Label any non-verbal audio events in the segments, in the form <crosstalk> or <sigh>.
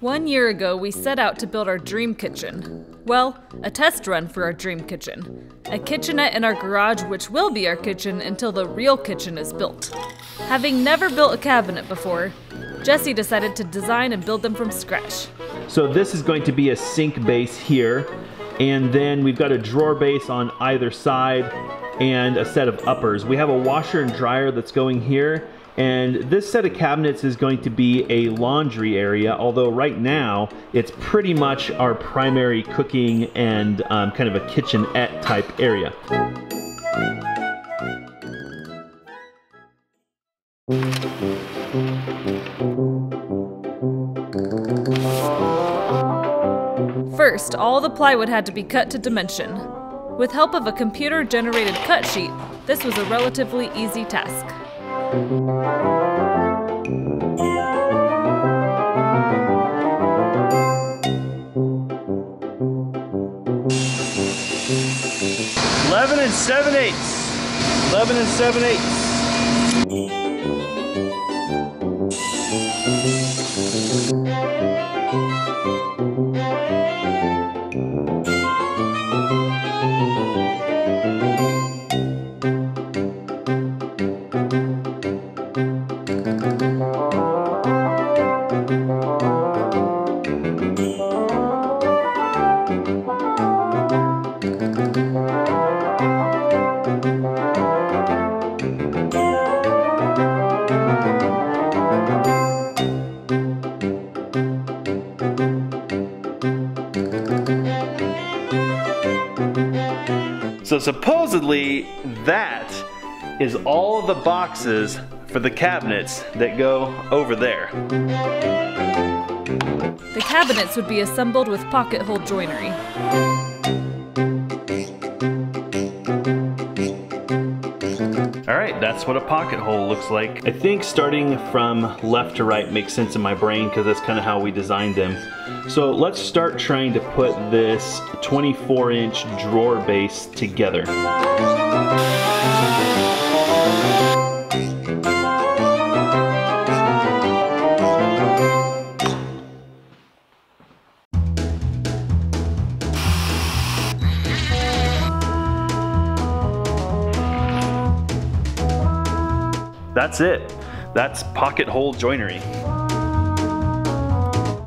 One year ago, we set out to build our dream kitchen. Well, a test run for our dream kitchen. A kitchenette in our garage, which will be our kitchen until the real kitchen is built. Having never built a cabinet before, Jesse decided to design and build them from scratch. So this is going to be a sink base here, and then we've got a drawer base on either side and a set of uppers. We have a washer and dryer that's going here, and this set of cabinets is going to be a laundry area, although right now it's pretty much our primary cooking and um, kind of a kitchenette type area. First, all the plywood had to be cut to dimension. With help of a computer-generated cut sheet, this was a relatively easy task. Eleven and seven eighths. Eleven and seven eighths. Supposedly that is all the boxes for the cabinets that go over there. The cabinets would be assembled with pocket hole joinery. All right, that's what a pocket hole looks like. I think starting from left to right makes sense in my brain because that's kind of how we designed them. So let's start trying to put this 24 inch drawer base together. That's it. That's pocket hole joinery.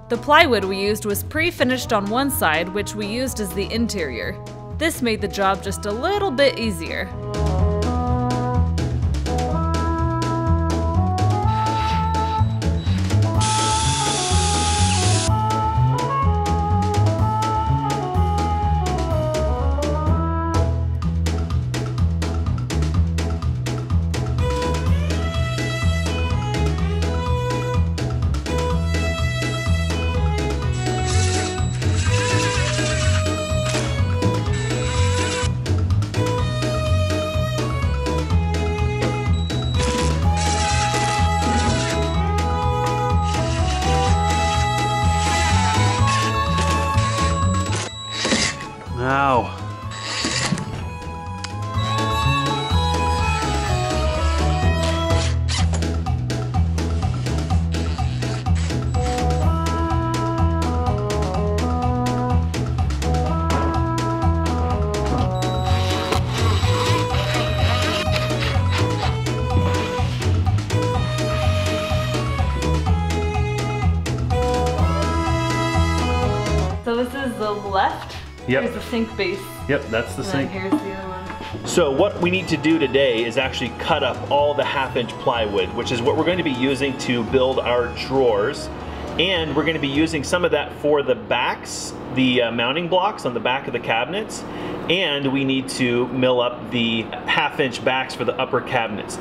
The plywood we used was pre-finished on one side, which we used as the interior. This made the job just a little bit easier. Sink base. Yep, that's the And sink. here's the other one. So what we need to do today is actually cut up all the half inch plywood, which is what we're going to be using to build our drawers. And we're going to be using some of that for the backs, the uh, mounting blocks on the back of the cabinets. And we need to mill up the half inch backs for the upper cabinets.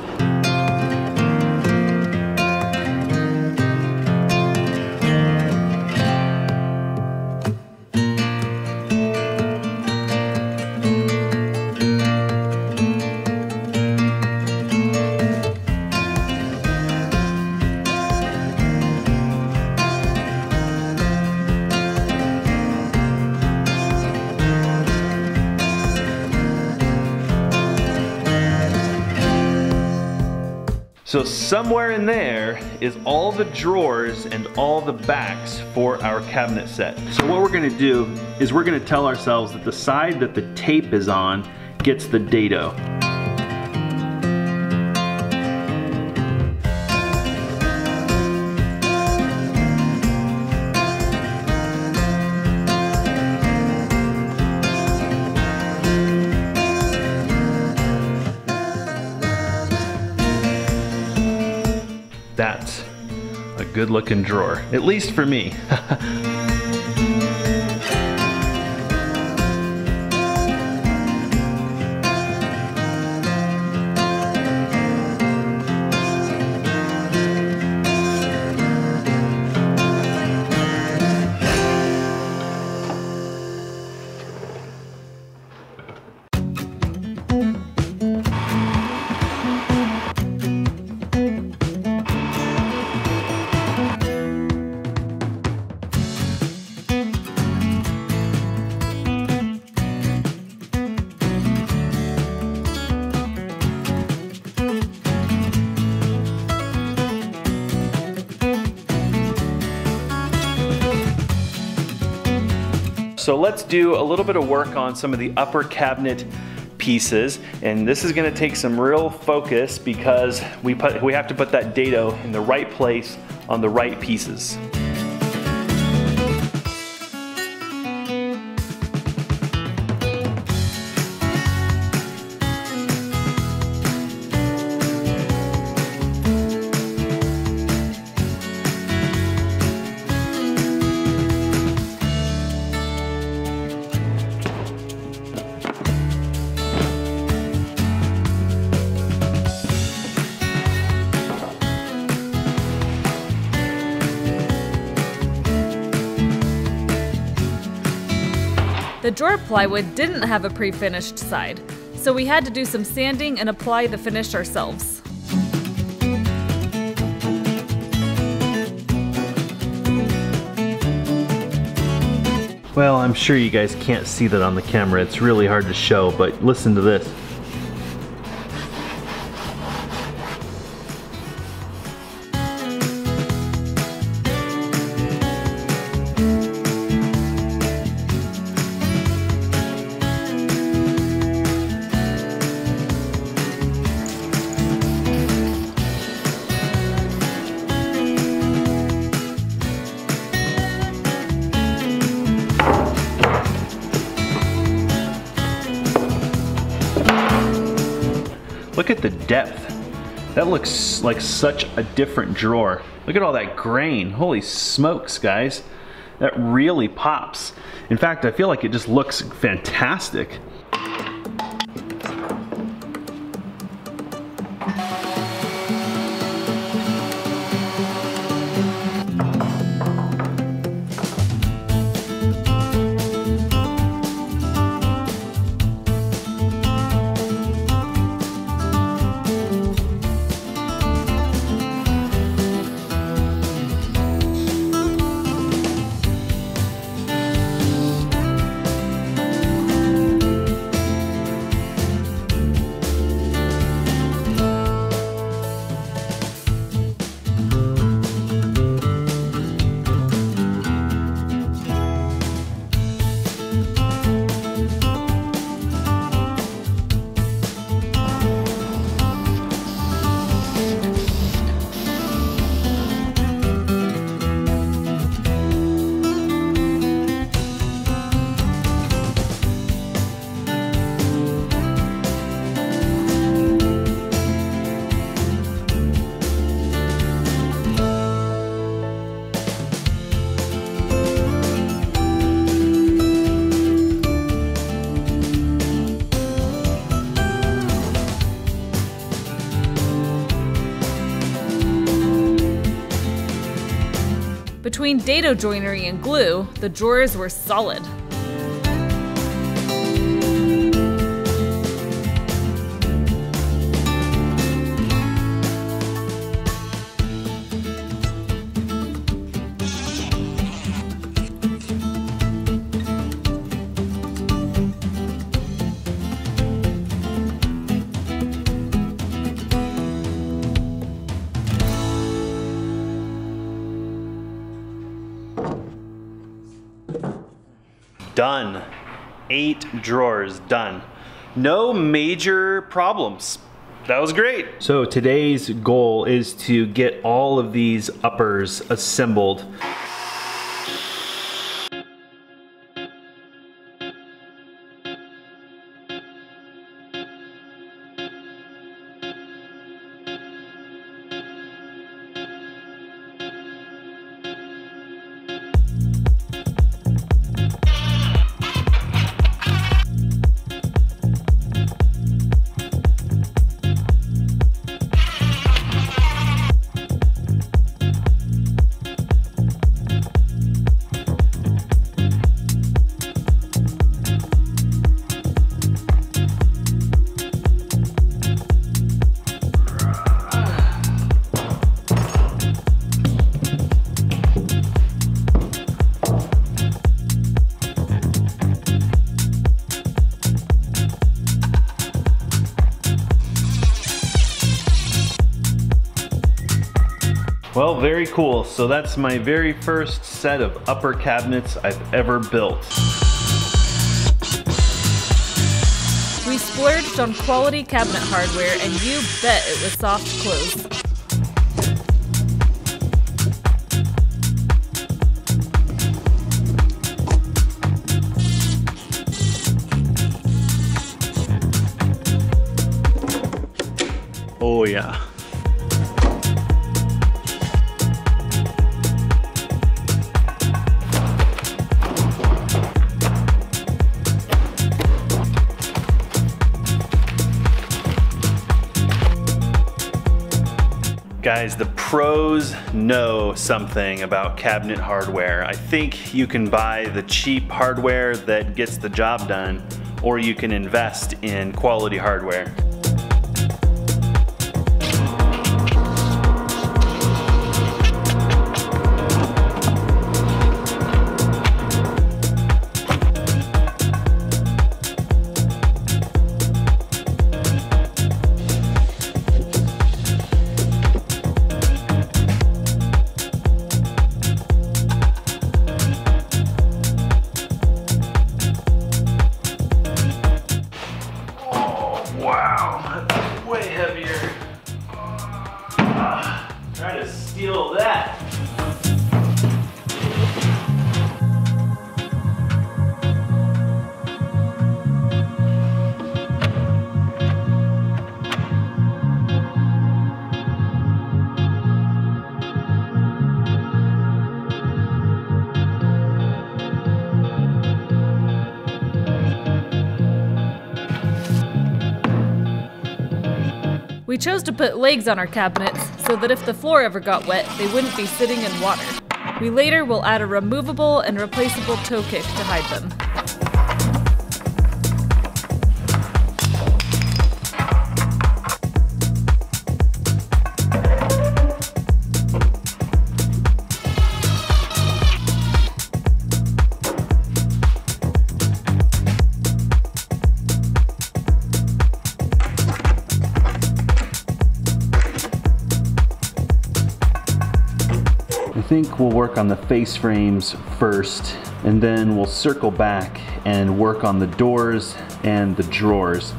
So somewhere in there is all the drawers and all the backs for our cabinet set. So what we're gonna do is we're gonna tell ourselves that the side that the tape is on gets the dado. Good looking drawer, at least for me. <laughs> So let's do a little bit of work on some of the upper cabinet pieces. And this is gonna take some real focus because we, put, we have to put that dado in the right place on the right pieces. The drawer plywood didn't have a pre-finished side, so we had to do some sanding and apply the finish ourselves. Well, I'm sure you guys can't see that on the camera. It's really hard to show, but listen to this. Depth. That looks like such a different drawer. Look at all that grain. Holy smokes, guys. That really pops. In fact, I feel like it just looks fantastic. Between dado joinery and glue, the drawers were solid. Eight drawers done. No major problems. That was great. So today's goal is to get all of these uppers assembled. Cool. So that's my very first set of upper cabinets I've ever built. We splurged on quality cabinet hardware, and you bet it was soft close. Oh yeah. Guys, the pros know something about cabinet hardware. I think you can buy the cheap hardware that gets the job done, or you can invest in quality hardware. We chose to put legs on our cabinets so that if the floor ever got wet, they wouldn't be sitting in water. We later will add a removable and replaceable toe kick to hide them. Think we'll work on the face frames first, and then we'll circle back and work on the doors and the drawers.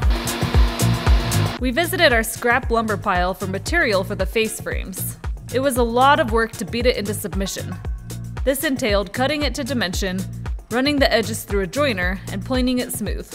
We visited our scrap lumber pile for material for the face frames. It was a lot of work to beat it into submission. This entailed cutting it to dimension, running the edges through a joiner, and planing it smooth.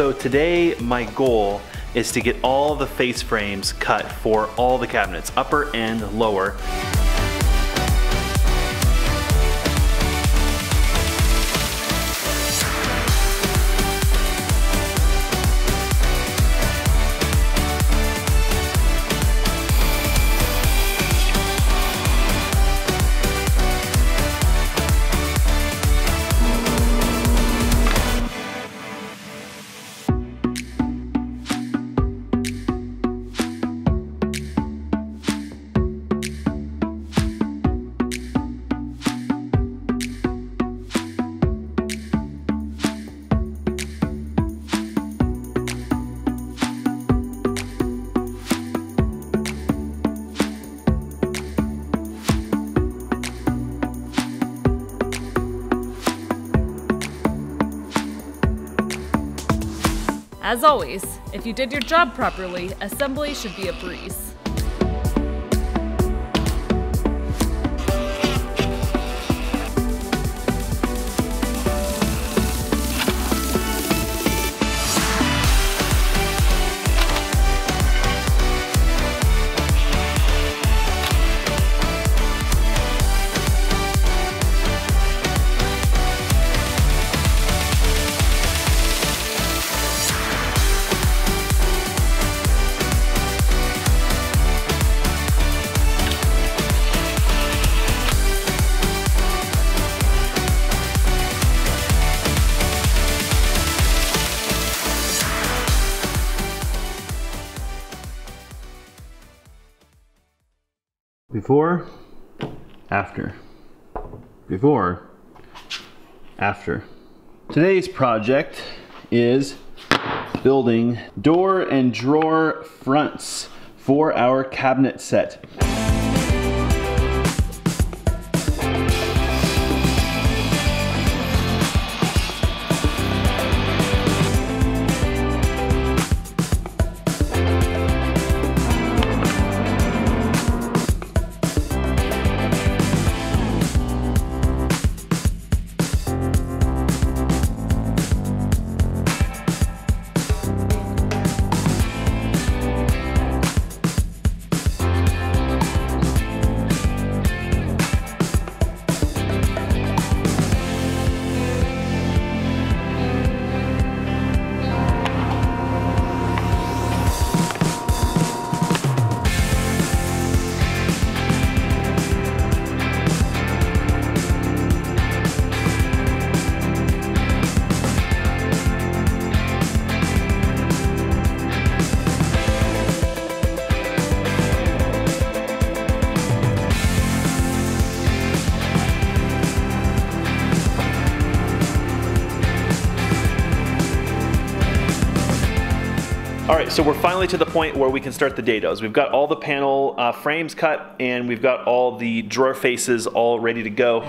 So today my goal is to get all the face frames cut for all the cabinets, upper and lower. As always, if you did your job properly, assembly should be a breeze. Before, after. Before, after. Today's project is building door and drawer fronts for our cabinet set. So we're finally to the point where we can start the dados. We've got all the panel uh, frames cut and we've got all the drawer faces all ready to go.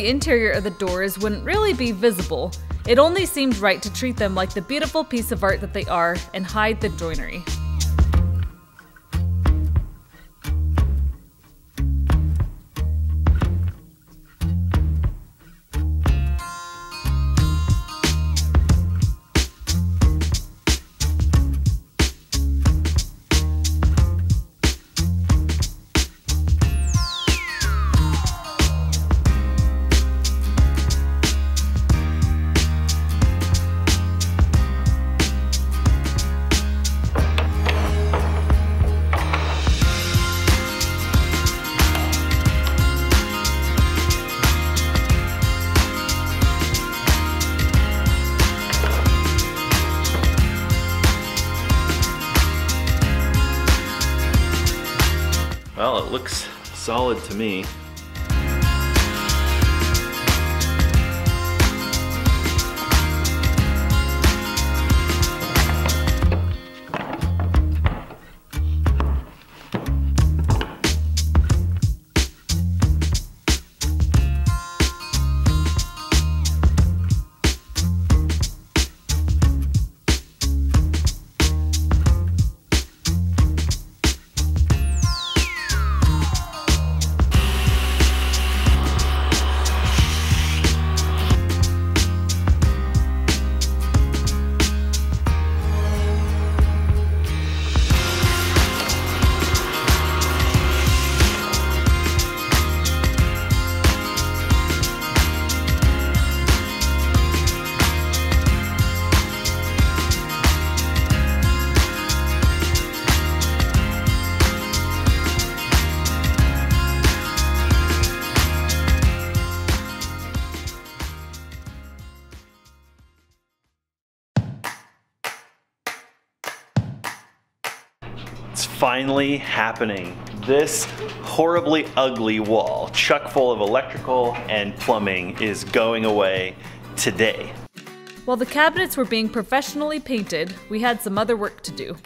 The interior of the doors wouldn't really be visible, it only seemed right to treat them like the beautiful piece of art that they are and hide the joinery. Me. Finally happening. This horribly ugly wall, chuck full of electrical and plumbing, is going away today. While the cabinets were being professionally painted, we had some other work to do.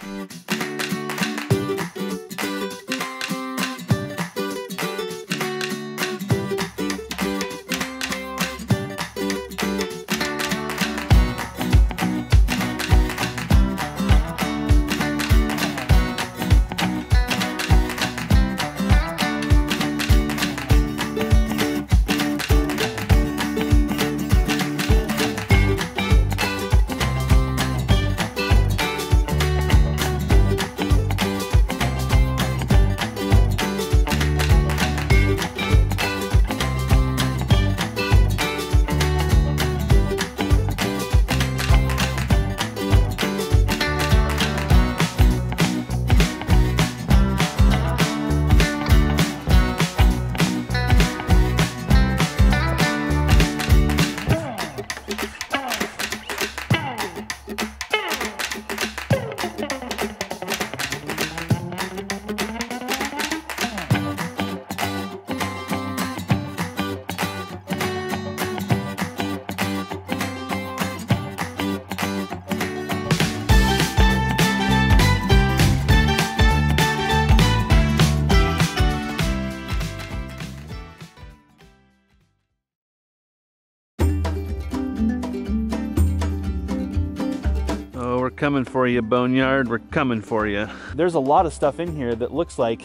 Coming for you, Boneyard. We're coming for you. There's a lot of stuff in here that looks like,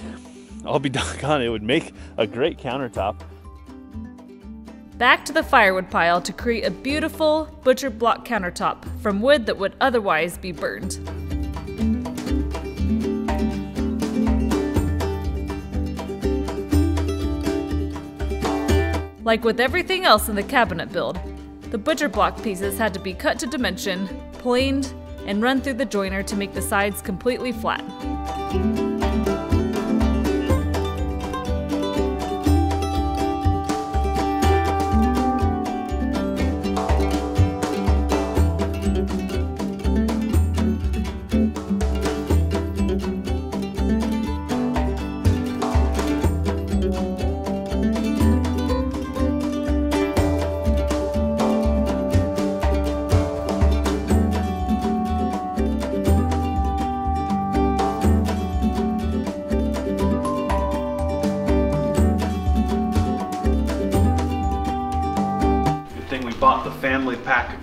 I'll be <laughs> doggone, it would make a great countertop. Back to the firewood pile to create a beautiful butcher block countertop from wood that would otherwise be burned. Like with everything else in the cabinet build, the butcher block pieces had to be cut to dimension, planed, and run through the joiner to make the sides completely flat.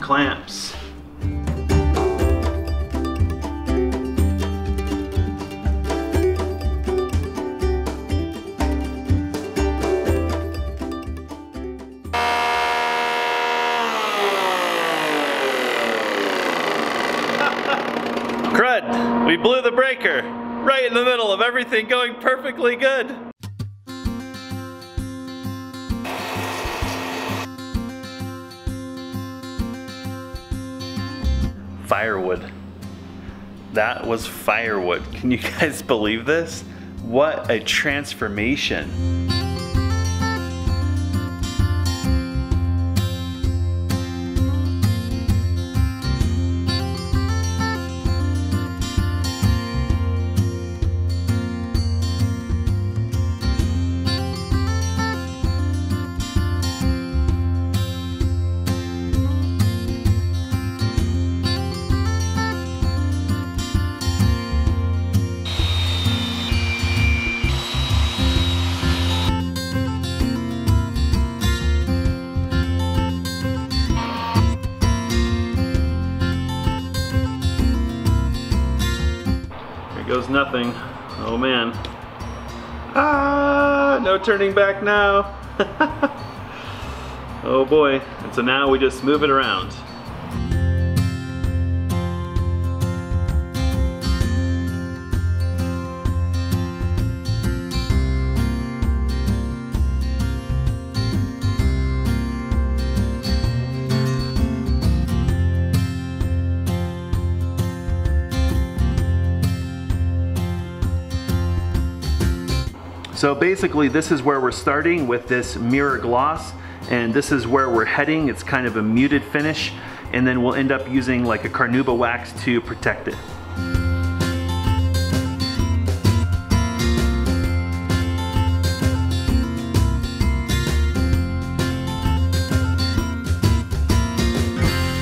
Clamps. Crud, we blew the breaker right in the middle of everything going perfectly good. Firewood. That was firewood. Can you <laughs> guys believe this? What a transformation. Goes nothing. Oh man. Ah, no turning back now. <laughs> oh boy. And so now we just move it around. So basically this is where we're starting with this mirror gloss and this is where we're heading. It's kind of a muted finish and then we'll end up using like a carnauba wax to protect it.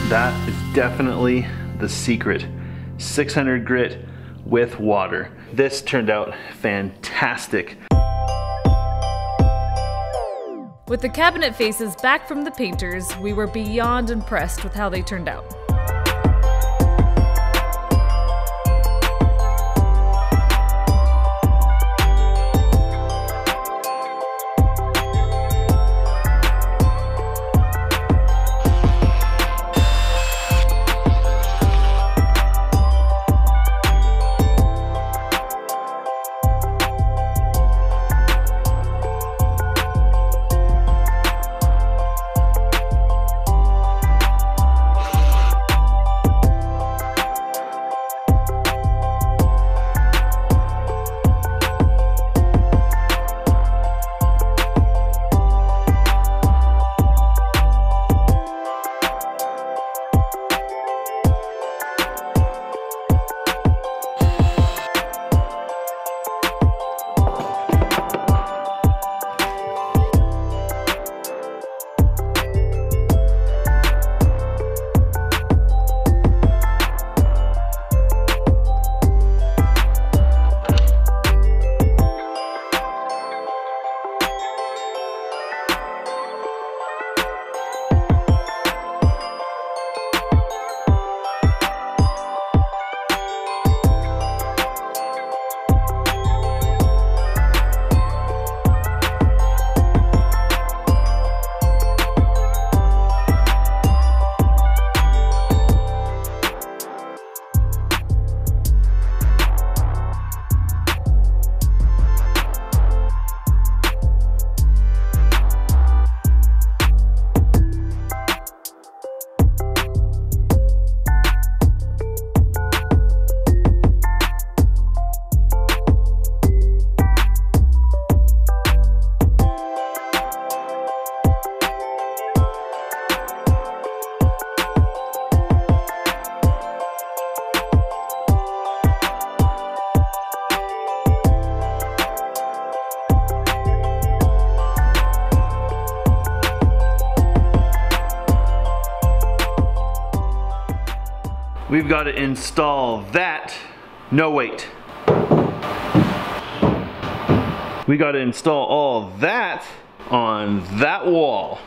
That is definitely the secret. 600 grit with water. This turned out fantastic. With the cabinet faces back from the painters, we were beyond impressed with how they turned out. We've got to install that. No, wait. We got to install all that on that wall.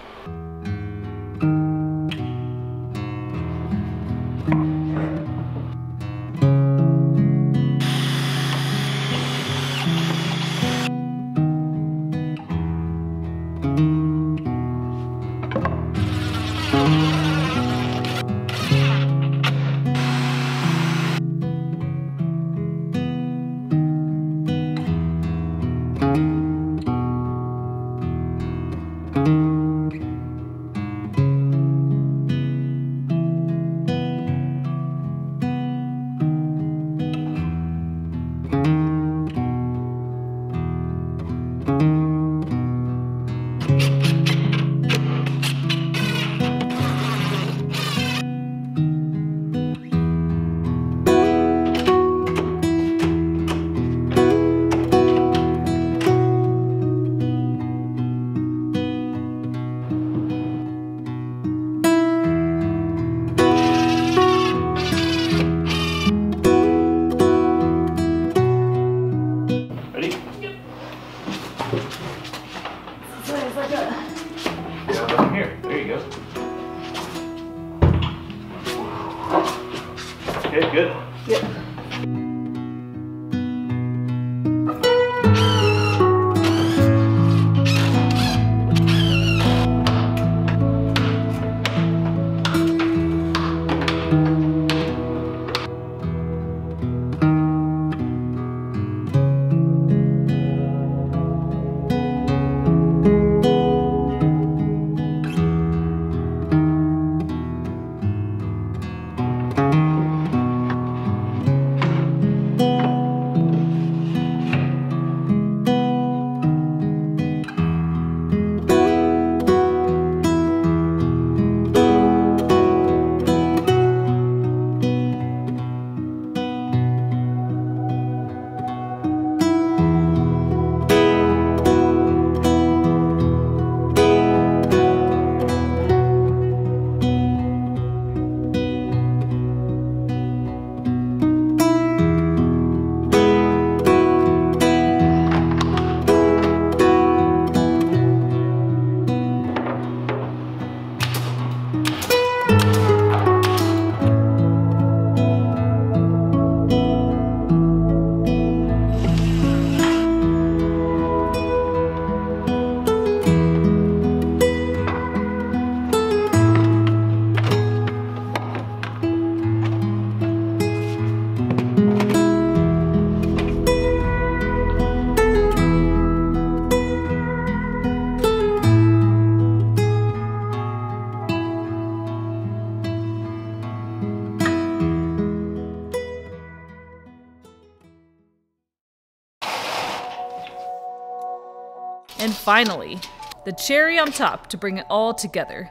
Finally, the cherry on top to bring it all together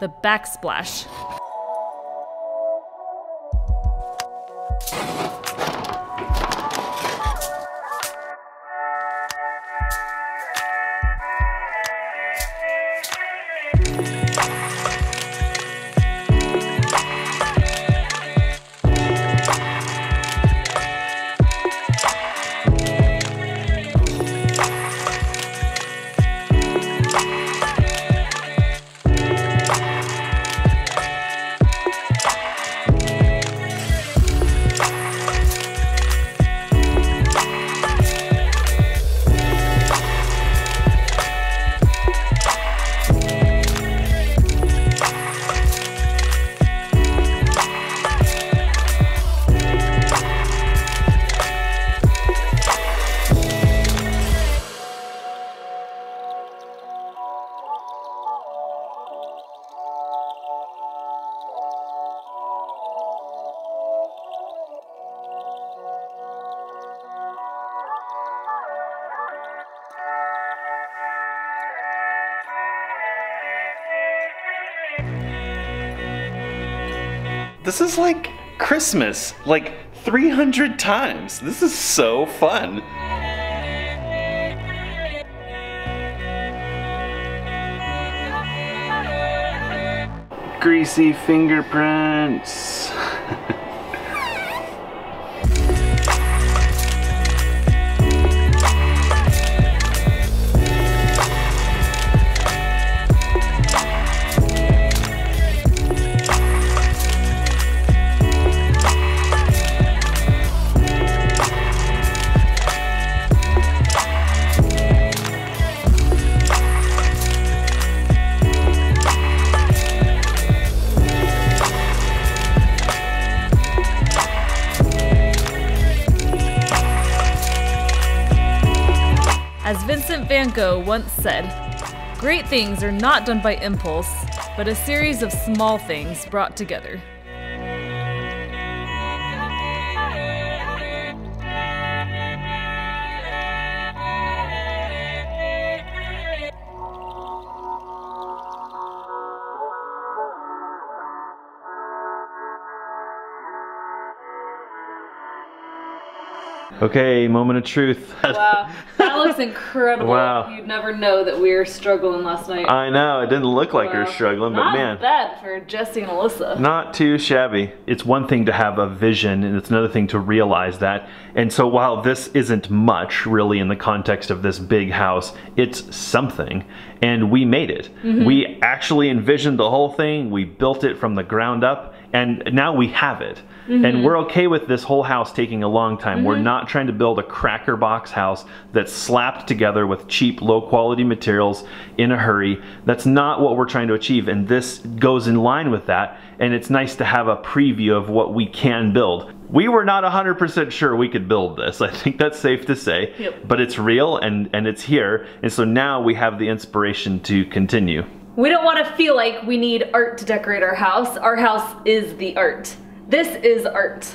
the backsplash. This is like Christmas, like 300 times. This is so fun. Greasy fingerprints. <laughs> Gogh once said, great things are not done by impulse, but a series of small things brought together. Okay, moment of truth. Wow, that looks incredible. Wow. You'd never know that we were struggling last night. I know, it didn't look like we were Wow. struggling, but Not man. bad for Jesse and Alyssa. Not too shabby. It's one thing to have a vision, and it's another thing to realize that. And so, while this isn't much really in the context of this big house, it's something. And we made it. Mm-hmm. We actually envisioned the whole thing, we built it from the ground up, and now we have it. And mm-hmm. we're okay with this whole house taking a long time. We're mm-hmm. not trying to build a cracker box house that's slapped together with cheap, low quality materials in a hurry. That's not what we're trying to achieve. And this goes in line with that. And it's nice to have a preview of what we can build. We were not 100% sure we could build this. <laughs> I think that's safe to say. Yep. But it's real and, and it's here. And so now we have the inspiration to continue. We don't want to feel like we need art to decorate our house. Our house is the art. This is art.